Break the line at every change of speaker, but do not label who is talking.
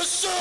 Pussy!